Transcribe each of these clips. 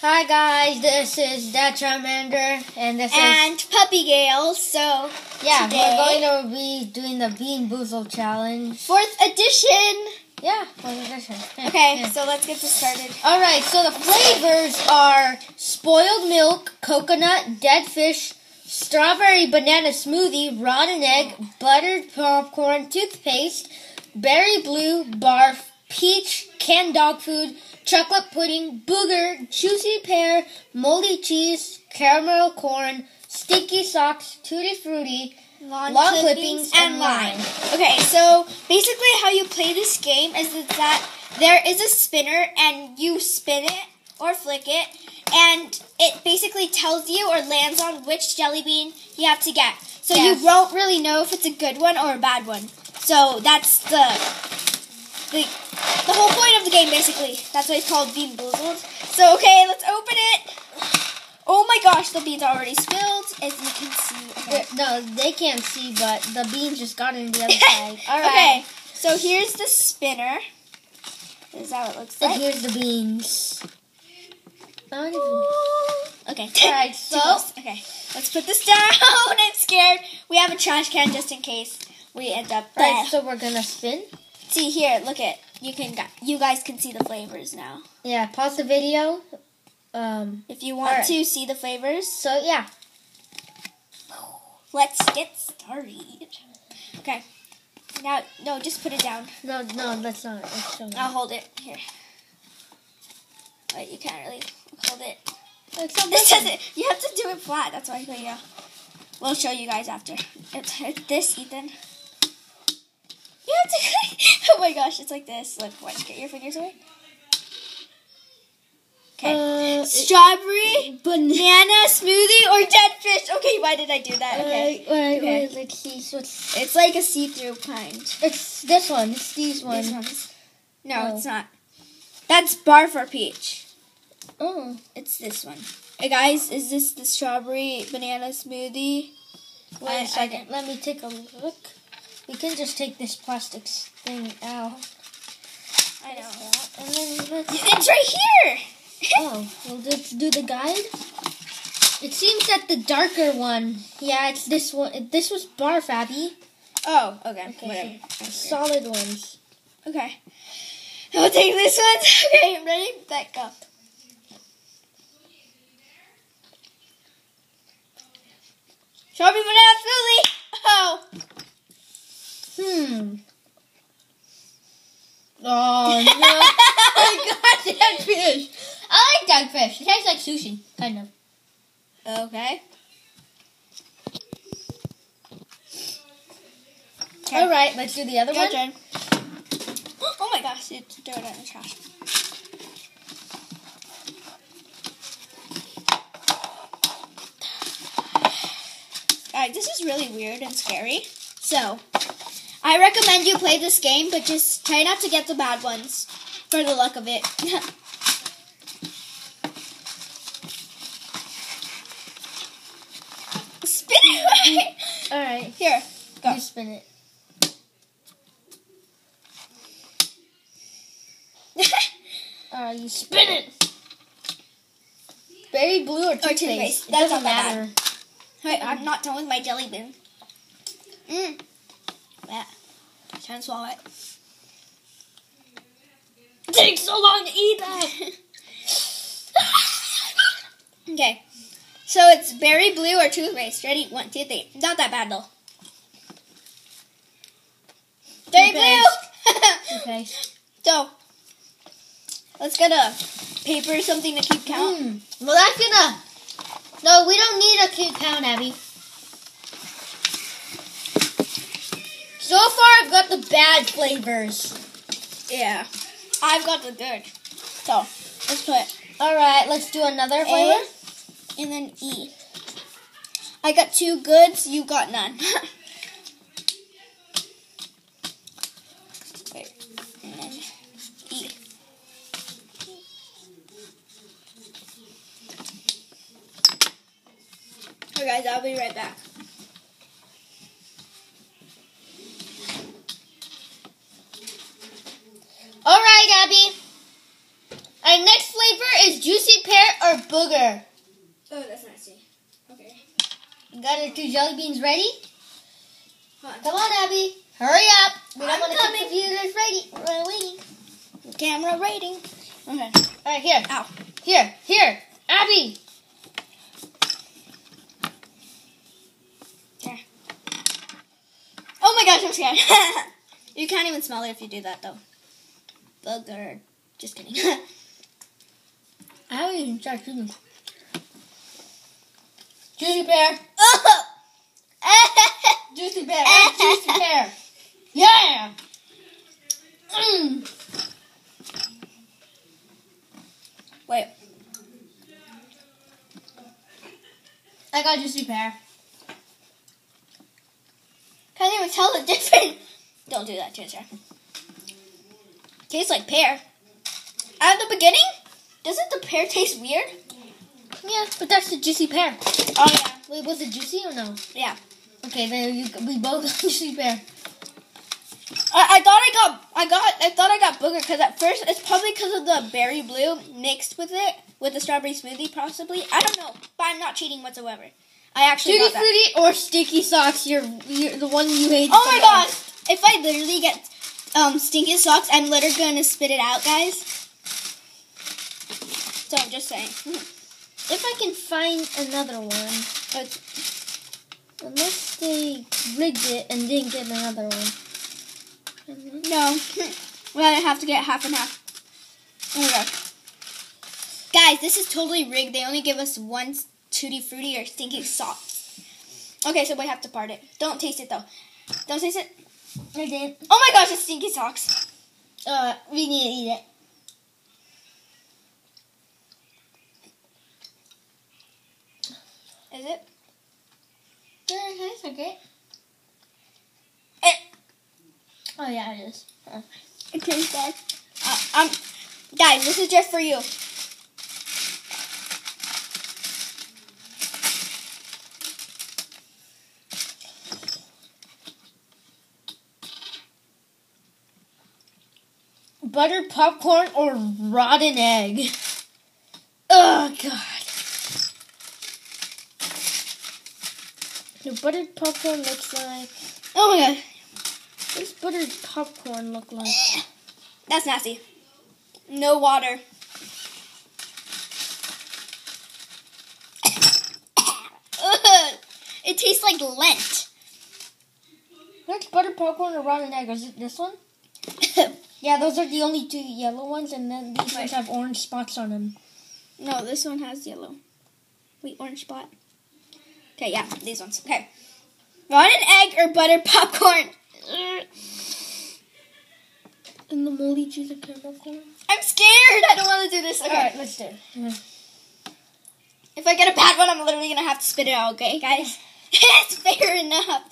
Hi guys, this is Dat Charmander, and this is and Puppy Gail. So yeah, today- we're going to be doing the Bean Boozle challenge. fourth edition. Yeah, fourth edition. Yeah, Okay, yeah. so let's get this started. All right, so the flavors are spoiled milk, coconut, dead fish, strawberry banana smoothie, rotten egg, buttered popcorn, toothpaste, berry blue, barf, peach, canned dog food, chocolate pudding, booger, juicy pear, moldy cheese, caramel corn, sticky socks, tutti frutti, Lawn, Lawn clippings and lime. lime. Okay, so basically how you play this game is that there is a spinner and you spin it or flick it and it basically tells you or lands on which jelly bean you have to get. So Yes. you won't really know if it's a good one or a bad one. So that's the the the whole point of the game basically. That's why it's called Bean Boozled. So okay, let's open it. Oh my gosh, the beans are already spilled, as you can see. Okay. No, they can't see, but the beans just got in the other side. All right. Okay, so here's the spinner. Is that how it looks like? And here's the beans. Okay. Alright, Too so- okay, let's put this down. I'm scared. We have a trash can just in case we end up. Right, so we're gonna spin. See here, look at you can you guys can see the flavors now. Yeah, pause the video. Um. If you want Alright. to see the flavors, So yeah. let's get started. Okay. Now, no, just put it down. No, no, that's not. Let's I'll hold it here. Wait, you can't really hold it. This this. doesn't. You have to do it flat. That's why. I But yeah, we'll show you guys after. It's, it's this, Ethan. You have to. oh my gosh, it's like this. Look, what? Get your fingers away. Okay. Uh, Strawberry banana smoothie or dead fish. Okay, why did I do that? Okay. Wait, wait, Okay. wait, let's see. It's, like a see-through kind. it's this one. It's these ones. These ones. No, Oh. it's not. That's bar for peach. Oh. It's this one. Hey guys, is this the strawberry banana smoothie? Wait I- a I second. Let me take a look. We can just take this plastic thing out. I know. And then let's. It's right here. Oh, well, let's do the guide. It seems that the darker one, yeah, it's this one. This was Barf Abby. Oh, okay. Okay, Whatever. so solid ones. Okay. I'll take this one. Okay, I'm ready. Back up. Show Strawberry banana smoothie. Oh. Hmm. Oh no! I got that fish. I like that fish. It tastes like sushi, kind of. Okay. All right, let's do the other Your one. turn. Oh my gosh, it's throw it in the trash. Alright, this is really weird and scary. So, I recommend you play this game, but just try not to get the bad ones for the luck of it. Spin it away. All right, Here, go. you spin it. Uh, you spin it. Berry blue or toothpaste? toothpaste. It That's doesn't not that matter. Wait, I'm not done with my jelly bean. Mmm. Trying swallow it. It takes so long to eat that. okay. So it's berry blue or toothpaste. Ready? One, two, three. Not that bad though. Berry blue! Okay. so, let's get a paper or something to keep count. Hmm. Well, that's gonna. No, we don't need a keep count, Abby. So far, I've got the bad flavors. Yeah. I've got the good. So, let's put All right, let's do another flavor. A and then E. I got two goods, you got none. Wait, and then E. Okay, guys, I'll be right back. All right, Abby. Our next flavor is juicy pear or booger. Oh, that's nasty. Okay. You got our two jelly beans ready? Hold on. Come on, Abby. Hurry up. We don't I'm want to keep coming. the viewers ready. We're waiting. Camera rating. Okay. All right, here. Ow. Here. Here. Abby. Oh my gosh, I'm scared. you can't even smell it if you do that, though. Booger. Just kidding. I haven't even tried shooting. Juicy pear. oh! Juicy pear. Juicy pear. Yeah. Mm. Wait. I got juicy pear. Can't even tell the difference. Don't do that, Ginger. Tastes like pear. At the beginning, doesn't the pear taste weird? Yeah, but that's the juicy pear. Oh yeah. Wait, was it juicy or no? Yeah. Okay, then you, we both got juicy pear. I, I thought I got I got I thought I got booger because at first it's probably because of the berry blue mixed with it with the strawberry smoothie possibly. I don't know, but I'm not cheating whatsoever. I actually Tutti got that. frutti or sticky socks? You're, you're the one you hate. Oh my gosh! If I literally get um stinky socks, I'm literally gonna spit it out, guys. So I'm just saying. If I can find another one, But unless they rigged it and didn't get another one. no, well I have to get half and half. Oh my gosh, guys, this is totally rigged. They only give us one tutti frutti or stinky socks. Okay, so we have to part it. Don't taste it though. Don't taste it. I did. Oh my gosh, it's stinky socks. Uh, we need to eat it. Is it? Yeah, it's okay. Eh. Oh yeah, it is. Uh, It tastes bad. Uh, um, guys, this is just for you. Buttered popcorn or rotten egg? Oh god. The buttered popcorn looks like. Oh my god, What does buttered popcorn look like? that's nasty. No water. It tastes like lint. That's buttered popcorn or rotten egg. Is it this one? Yeah, those are the only two yellow ones, and then these ones have orange spots on them. no, this one has yellow. Wait, orange spot. Okay, yeah, these ones. Okay. Rotten egg or butter popcorn? And the moldy cheese and caramel corn. I'm scared. I don't want to do this. Okay. Alright, let's do it. If I get a bad one, I'm literally gonna have to spit it out. Okay, guys. it's fair enough.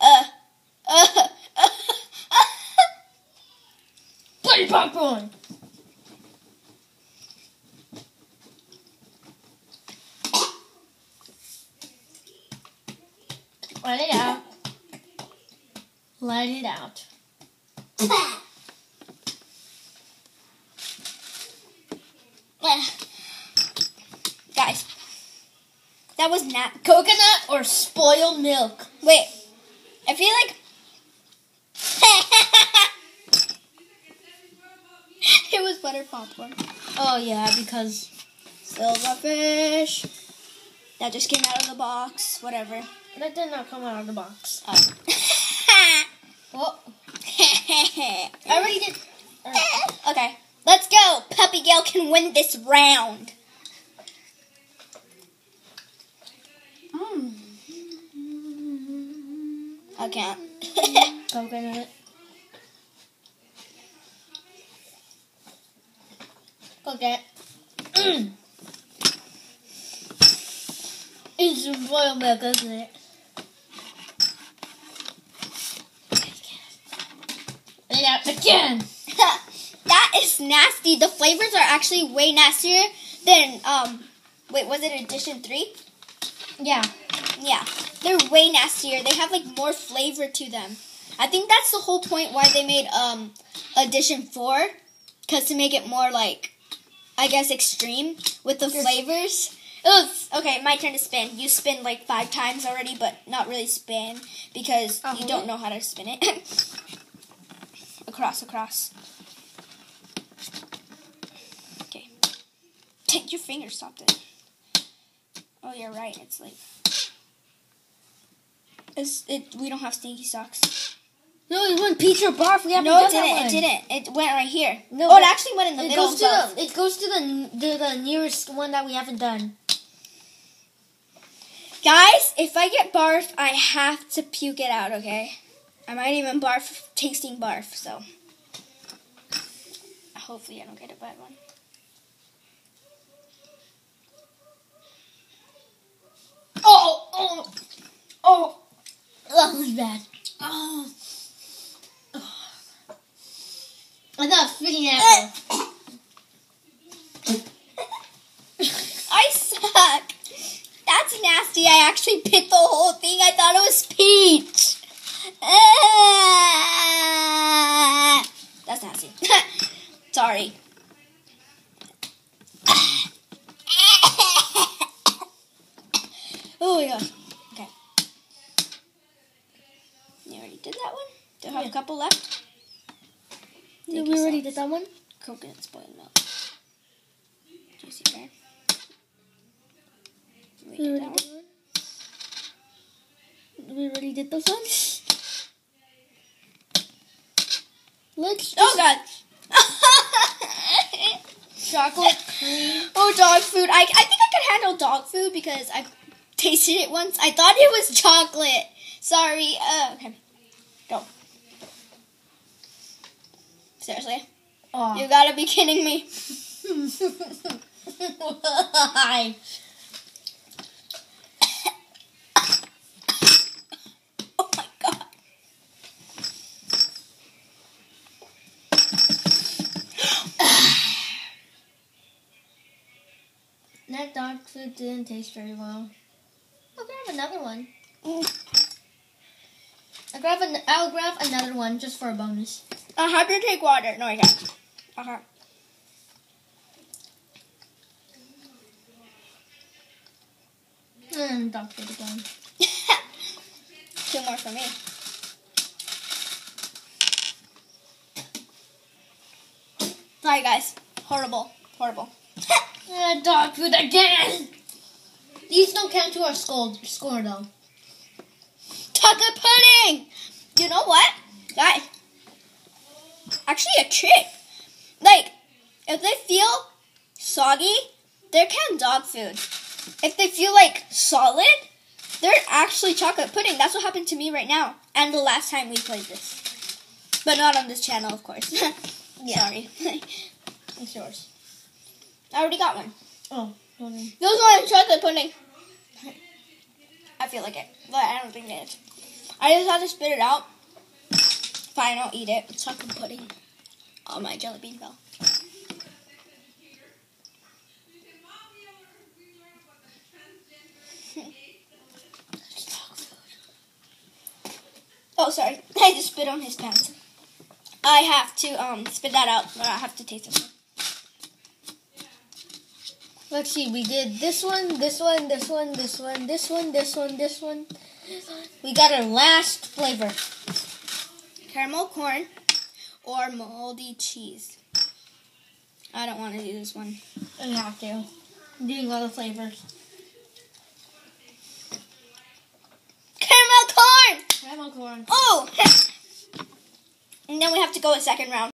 Uh. Uh. Buttered popcorn! Let it out. Let it out. Guys, that was not. Coconut or spoiled milk? Wait, I feel like. it was butter popcorn. Oh yeah, because Silverfish. That just came out of the box. Whatever. that did not come out of the box. Um. Well, I already did. okay, let's go. Puppy Gail can win this round. Mm. I can't. Coconut. Okay. Mm. Spoiled milk, isn't it? Again. that is nasty. The flavors are actually way nastier than um. Wait, was it edition three? Yeah. Yeah, they're way nastier. They have like more flavor to them. I think that's the whole point why they made um edition four because to make it more like, I guess, extreme with the flavors. Ugh. Okay, my turn to spin. You spin like five times already, but not really spin because Uh-huh. you don't know how to spin it. across, across. Okay. Take your finger, stopped it. Oh, you're right. It's like. It's, it, we don't have stinky socks. No, it went or barf. We haven't No, it didn't. one. It didn't. It went right here. No, oh, it but actually went in the It middle. goes the it goes to the to the nearest one that we haven't done. Guys, if I get barf, I have to puke it out, okay? I might even barf tasting barf, so. Hopefully, I don't get a bad one. Oh, oh, oh. That was bad. Oh. oh. I thought freaking apple. I suck. That's nasty. I actually bit the whole thing. I thought it was peach. Ah. That's nasty. Sorry. oh my gosh. Okay. You already did that one? Do I have Yeah. a couple left? Did we already did that one? Coconut spoiled milk. Juicy pear. Did those ones. Let's Oh god. chocolate cream. oh, dog food. I, I think I could handle dog food because I tasted it once. I thought it was chocolate. Sorry. Uh, okay. Go. Seriously? Oh. You gotta be kidding me. Why? Oh my god. That dog food didn't taste very well. I'll grab another one. Mm. I'll grab an, I'll grab another one just for a bonus. I have to take water. No, I can't. Uh-huh. And dog food again. Two more for me. Sorry, guys. Horrible. Horrible. Dog food again. These don't count to our score, score though. Chocolate pudding! You know what? Guys. Actually, a trick. Like, if they feel soggy, they're canned dog food. If they feel like solid, they're actually chocolate pudding. That's what happened to me right now. And the last time we played this. But not on this channel, of course. Sorry. It's yours. I already got one. Oh, on. Those ones chocolate pudding. I feel like it, but I don't think it is. I just have to spit it out. Fine, I'll eat it. Chocolate pudding. Oh, my jelly bean fell. Oh, sorry. I just spit on his pants. I have to um spit that out, but I have to taste it. Let's see. We did this one, this one, this one, this one, this one, this one, this one. We got our last flavor. caramel corn or moldy cheese. I don't want to do this one. I have to. I'm doing all the flavors. Caramel corn! Caramel corn. Oh! and then we have to go a second round.